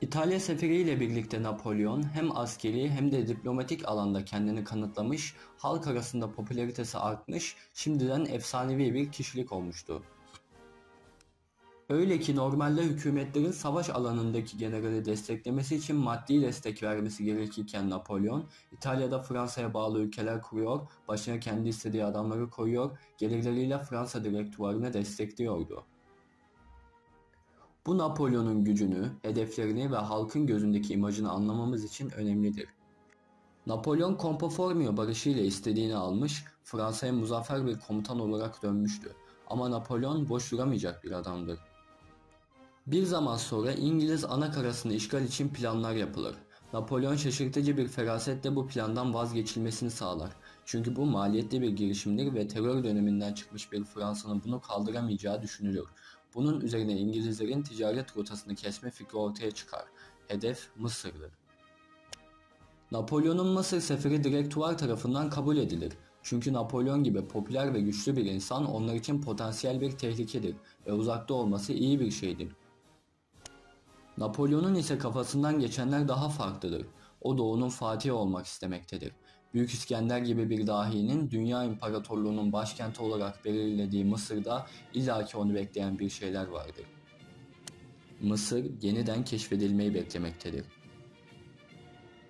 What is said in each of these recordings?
İtalya seferiyle birlikte Napolyon hem askeri hem de diplomatik alanda kendini kanıtlamış, halk arasında popülaritesi artmış, şimdiden efsanevi bir kişilik olmuştu. Öyle ki normalde hükümetlerin savaş alanındaki generali desteklemesi için maddi destek vermesi gerekirken Napolyon, İtalya'da Fransa'ya bağlı ülkeler kuruyor, başına kendi istediği adamları koyuyor, gelirleriyle Fransa direktörüne destekliyordu. Bu Napolyon'un gücünü, hedeflerini ve halkın gözündeki imajını anlamamız için önemlidir. Napolyon Compo barışı ile istediğini almış, Fransa'ya muzaffer bir komutan olarak dönmüştü. Ama Napolyon boş duramayacak bir adamdır. Bir zaman sonra İngiliz ana karasını işgal için planlar yapılır. Napolyon şaşırtıcı bir ferasetle bu plandan vazgeçilmesini sağlar. Çünkü bu maliyetli bir girişimdir ve terör döneminden çıkmış bir Fransa'nın bunu kaldıramayacağı düşünülür. Bunun üzerine İngilizlerin ticaret rotasını kesme fikri ortaya çıkar. Hedef Mısır'dır. Napolyon'un Mısır seferi direktuar tarafından kabul edilir. Çünkü Napolyon gibi popüler ve güçlü bir insan onlar için potansiyel bir tehlikedir ve uzakta olması iyi bir şeydir. Napolyon'un ise kafasından geçenler daha farklıdır. O doğunun fatihi olmak istemektedir. Büyük İskender gibi bir dahinin dünya imparatorluğunun başkenti olarak belirlediği Mısır'da illaki onu bekleyen bir şeyler vardır. Mısır yeniden keşfedilmeyi beklemektedir.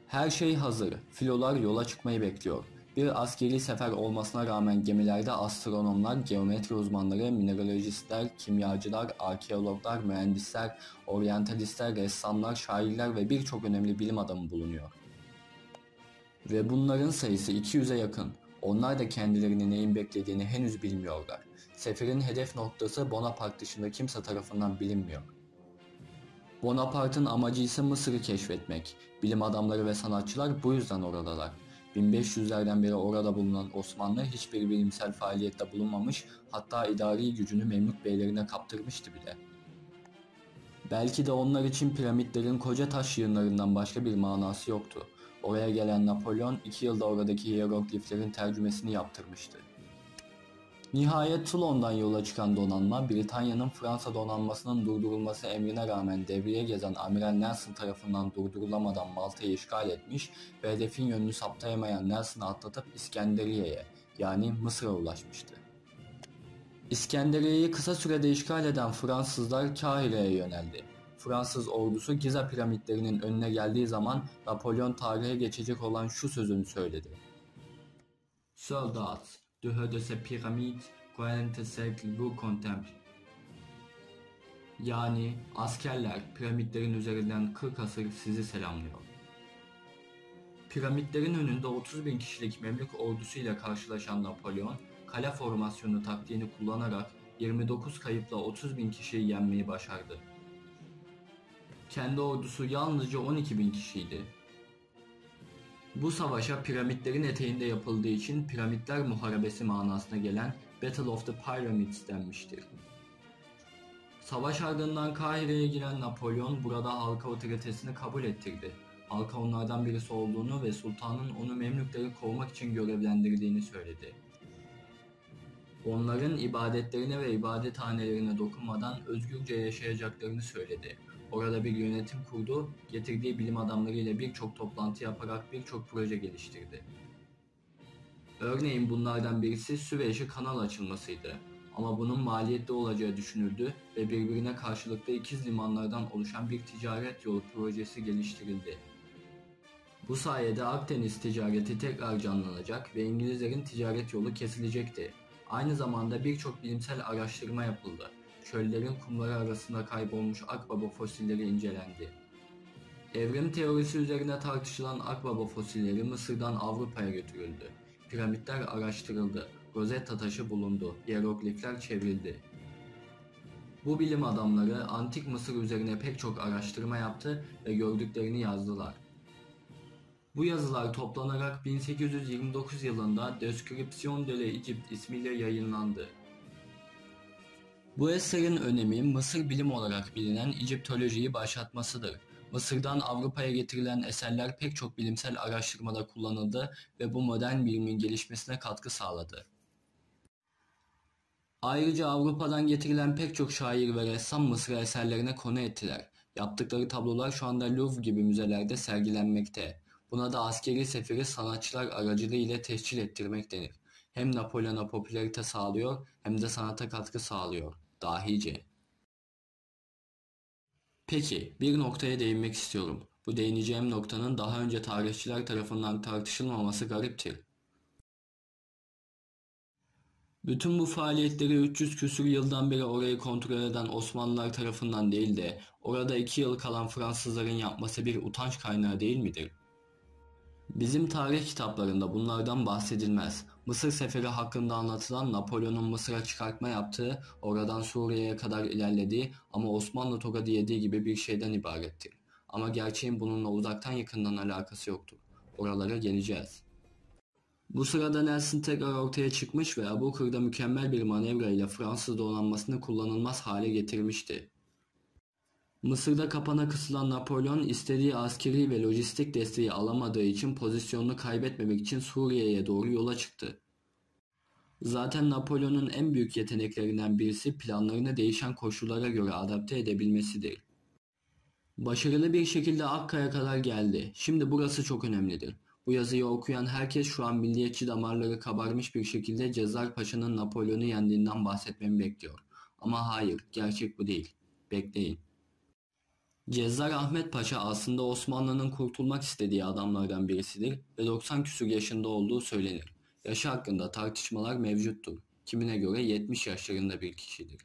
Her şey hazır. Filolar yola çıkmayı bekliyor. Bir askeri sefer olmasına rağmen gemilerde astronomlar, geometri uzmanları, mineralojistler, kimyacılar, arkeologlar, mühendisler, oryantalistler, ressamlar, şairler ve birçok önemli bilim adamı bulunuyor. Ve bunların sayısı 200'e yakın. Onlar da kendilerini neyin beklediğini henüz bilmiyorlar. Seferin hedef noktası Bonaparte dışında kimse tarafından bilinmiyor. Bonaparte'ın amacı ise Mısır'ı keşfetmek. Bilim adamları ve sanatçılar bu yüzden oradalar. 1500'lerden beri orada bulunan Osmanlı hiçbir bilimsel faaliyette bulunmamış hatta idari gücünü Memlük beylerine kaptırmıştı bile. Belki de onlar için piramitlerin koca taş yığınlarından başka bir manası yoktu. Oraya gelen Napolyon iki yılda oradaki hierogliflerin tercümesini yaptırmıştı. Nihayet Toulon'dan yola çıkan donanma, Britanya'nın Fransa donanmasının durdurulması emrine rağmen devreye gezen Amiral Nelson tarafından durdurulamadan Malta'yı işgal etmiş ve hedefin yönünü saptayamayan Nelson'ı atlatıp İskenderiye'ye yani Mısır'a ulaşmıştı. İskenderiye'yi kısa sürede işgal eden Fransızlar Kahire'ye yöneldi. Fransız ordusu Giza piramitlerinin önüne geldiği zaman Napolyon tarihe geçecek olan şu sözünü söyledi. Soldats, de haut de ces pyramides, quarante vous contemple. Yani askerler piramitlerin üzerinden 40 asır sizi selamlıyor. Piramitlerin önünde 30 bin kişilik Memlük ordusuyla karşılaşan Napolyon, kale formasyonu taktiğini kullanarak 29 kayıpla 30 bin kişiyi yenmeyi başardı. Kendi ordusu yalnızca 12 bin kişiydi. Bu savaşa piramitlerin eteğinde yapıldığı için Piramitler Muharebesi manasına gelen Battle of the Pyramids denmiştir. Savaş ardından Kahire'ye giren Napolyon burada halka otoritesini kabul ettirdi. Halka onlardan birisi olduğunu ve sultanın onu Memlükleri kovmak için görevlendirdiğini söyledi. Onların ibadetlerine ve ibadethanelerine dokunmadan özgürce yaşayacaklarını söyledi. Orada bir yönetim kurdu, getirdiği bilim adamlarıyla birçok toplantı yaparak birçok proje geliştirdi. Örneğin bunlardan birisi Süveyş'e kanal açılmasıydı. Ama bunun maliyetli olacağı düşünüldü ve birbirine karşılıklı ikiz limanlardan oluşan bir ticaret yolu projesi geliştirildi. Bu sayede Akdeniz ticareti tekrar canlanacak ve İngilizlerin ticaret yolu kesilecekti. Aynı zamanda birçok bilimsel araştırma yapıldı çöllerin kumları arasında kaybolmuş akbaba fosilleri incelendi. Evrim teorisi üzerine tartışılan akbaba fosilleri Mısır'dan Avrupa'ya götürüldü. Piramitler araştırıldı, Rosetta taşı bulundu, hieroglifler çevrildi. Bu bilim adamları antik Mısır üzerine pek çok araştırma yaptı ve gördüklerini yazdılar. Bu yazılar toplanarak 1829 yılında Description de l'Egypte ismiyle yayınlandı. Bu eserin önemi Mısır bilim olarak bilinen İciptolojiyi başlatmasıdır. Mısır'dan Avrupa'ya getirilen eserler pek çok bilimsel araştırmada kullanıldı ve bu modern bilimin gelişmesine katkı sağladı. Ayrıca Avrupa'dan getirilen pek çok şair ve ressam Mısır eserlerine konu ettiler Yaptıkları tablolar şu anda Louvre gibi müzelerde sergilenmekte. Buna da askeri seferi sanatçılar aracılığıyla tescil ettirmek denir. Hem Napolyon'a popülarite sağlıyor hem de sanata katkı sağlıyor. Dahice. Peki bir noktaya değinmek istiyorum. Bu değineceğim noktanın daha önce tarihçiler tarafından tartışılmaması gariptir. Bütün bu faaliyetleri 300 küsur yıldan beri orayı kontrol eden Osmanlılar tarafından değil de orada 2 yıl kalan Fransızların yapması bir utanç kaynağı değil midir? Bizim tarih kitaplarında bunlardan bahsedilmez. Mısır seferi hakkında anlatılan Napolyon'un Mısır'a çıkartma yaptığı, oradan Suriye'ye kadar ilerlediği ama Osmanlı tokadı yediği gibi bir şeyden ibarettir. Ama gerçeğin bununla uzaktan yakından alakası yoktur. Oralara geleceğiz. Bu sırada Nelson tekrar ortaya çıkmış ve Abu Kır'da mükemmel bir manevra ile Fransız donanmasını kullanılmaz hale getirmişti. Mısır'da kapana kısılan Napolyon istediği askeri ve lojistik desteği alamadığı için pozisyonunu kaybetmemek için Suriye'ye doğru yola çıktı. Zaten Napolyon'un en büyük yeteneklerinden birisi planlarını değişen koşullara göre adapte edebilmesidir. Başarılı bir şekilde Akka'ya kadar geldi. Şimdi burası çok önemlidir. Bu yazıyı okuyan herkes şu an milliyetçi damarları kabarmış bir şekilde Cezar Paşa'nın Napolyon'u yendiğinden bahsetmemi bekliyor. Ama hayır, gerçek bu değil. Bekleyin. Cezzar Ahmet Paşa aslında Osmanlı'nın kurtulmak istediği adamlardan birisidir ve 90 küsur yaşında olduğu söylenir. Yaşı hakkında tartışmalar mevcuttur. Kimine göre 70 yaşlarında bir kişidir.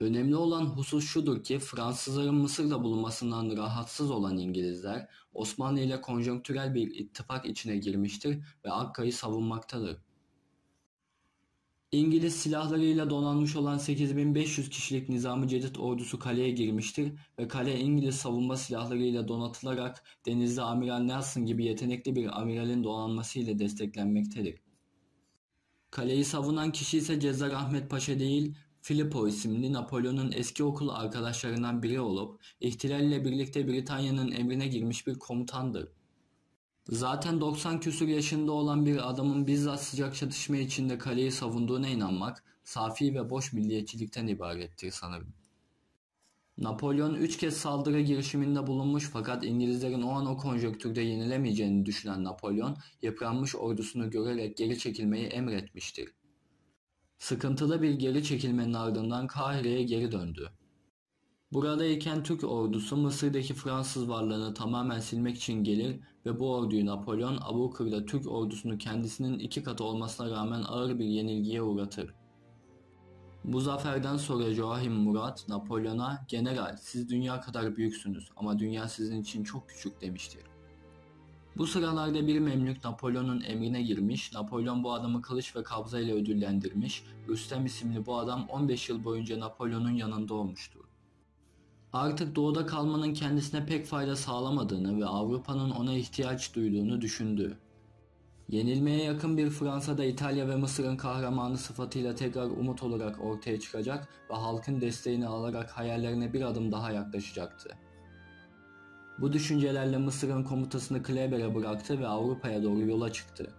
Önemli olan husus şudur ki Fransızların Mısır'da bulunmasından rahatsız olan İngilizler Osmanlı ile konjonktürel bir ittifak içine girmiştir ve Akka'yı savunmaktadır. İngiliz silahlarıyla donanmış olan 8500 kişilik Nizami Cedid ordusu kaleye girmiştir ve kale İngiliz savunma silahlarıyla donatılarak denizde Amiral Nelson gibi yetenekli bir amiralin donanması ile desteklenmektedir. Kaleyi savunan kişi ise Cezar Ahmet Paşa değil, Filippo isimli Napolyon'un eski okul arkadaşlarından biri olup ihtilal ile birlikte Britanya'nın emrine girmiş bir komutandır. Zaten 90 küsur yaşında olan bir adamın bizzat sıcak çatışma içinde kaleyi savunduğuna inanmak safi ve boş milliyetçilikten ibarettir sanırım. Napolyon üç kez saldırı girişiminde bulunmuş fakat İngilizlerin o an o konjonktürde yenilemeyeceğini düşünen Napolyon yıpranmış ordusunu görerek geri çekilmeyi emretmiştir. Sıkıntılı bir geri çekilmenin ardından Kahire'ye geri döndü. Buradayken Türk ordusu Mısır'daki Fransız varlığını tamamen silmek için gelir ve bu orduyu Napolyon Abukır'da Türk ordusunu kendisinin iki katı olmasına rağmen ağır bir yenilgiye uğratır. Bu zaferden sonra Joachim Murat Napolyon'a "General, siz dünya kadar büyüksünüz ama dünya sizin için çok küçük." demiştir. Bu sıralarda bir Memlük Napolyon'un emrine girmiş, Napolyon bu adamı kılıç ve kabza ile ödüllendirmiş, Rüstem isimli bu adam 15 yıl boyunca Napolyon'un yanında olmuştur. Artık doğuda kalmanın kendisine pek fayda sağlamadığını ve Avrupa'nın ona ihtiyaç duyduğunu düşündü. Yenilmeye yakın bir Fransa'da İtalya ve Mısır'ın kahramanı sıfatıyla tekrar umut olarak ortaya çıkacak ve halkın desteğini alarak hayallerine bir adım daha yaklaşacaktı. Bu düşüncelerle Mısır'ın komutasını Kleber'e bıraktı ve Avrupa'ya doğru yola çıktı.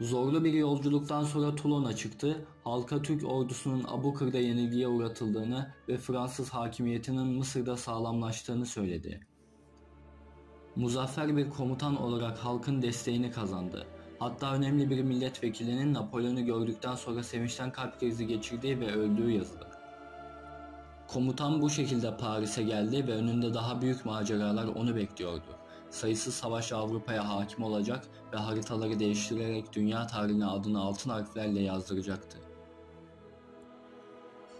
Zorlu bir yolculuktan sonra Toulon'a çıktı, halka Türk ordusunun Abukır'da yenilgiye uğratıldığını ve Fransız hakimiyetinin Mısır'da sağlamlaştığını söyledi. Muzaffer bir komutan olarak halkın desteğini kazandı. Hatta önemli bir milletvekilinin Napolyon'u gördükten sonra sevinçten kalp krizi geçirdiği ve öldüğü yazılır. Komutan bu şekilde Paris'e geldi ve önünde daha büyük maceralar onu bekliyordu. Sayısız savaş Avrupa'ya hakim olacak ve haritaları değiştirerek dünya tarihine adını altın harflerle yazdıracaktı.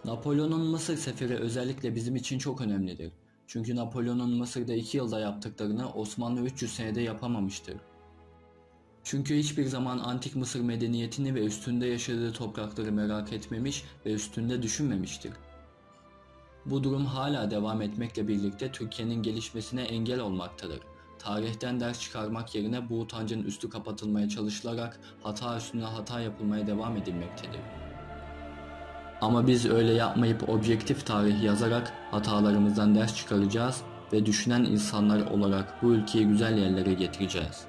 Napolyon'un Mısır seferi özellikle bizim için çok önemlidir. Çünkü Napolyon'un Mısır'da 2 yılda yaptıklarını Osmanlı 300 senede yapamamıştır. Çünkü hiçbir zaman antik Mısır medeniyetini ve üstünde yaşadığı toprakları merak etmemiş ve üstünde düşünmemiştir. Bu durum hala devam etmekle birlikte Türkiye'nin gelişmesine engel olmaktadır. Tarihten ders çıkarmak yerine bu utancın üstü kapatılmaya çalışılarak hata üstüne hata yapılmaya devam edilmektedir. Ama biz öyle yapmayıp objektif tarih yazarak hatalarımızdan ders çıkaracağız ve düşünen insanlar olarak bu ülkeyi güzel yerlere getireceğiz.